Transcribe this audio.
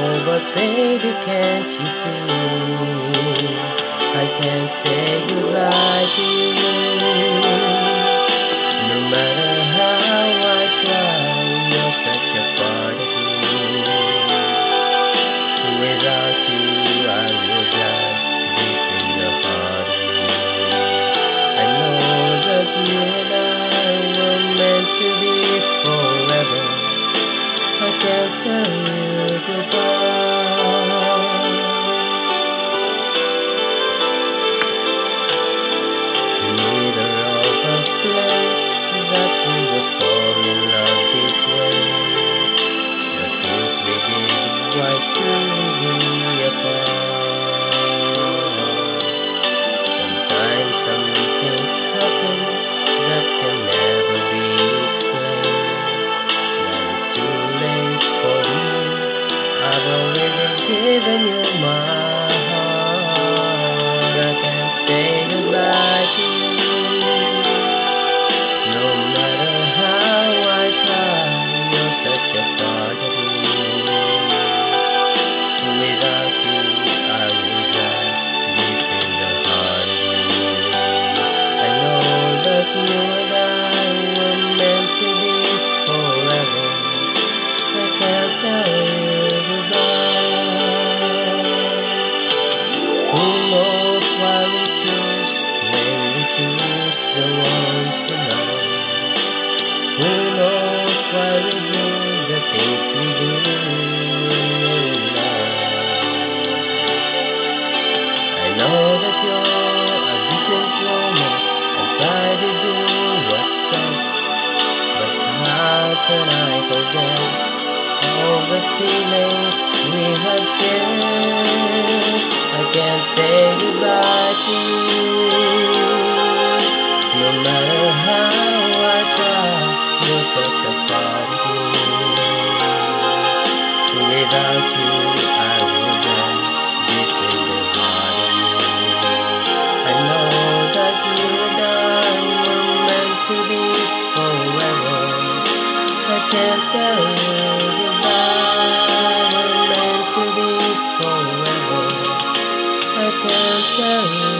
Oh, but baby, can't you see? I can't say goodbye to you. I've already given you my ones we? Who knows why we do the things we do in? I know that you're a decent woman and try to do what's best, but how can I forget all the feelings we have shared? I can't say goodbye to you. Without you, I would die the. I know that you and I were meant to be forever. I can't tell you goodbye. We're meant to be forever. I can't tell you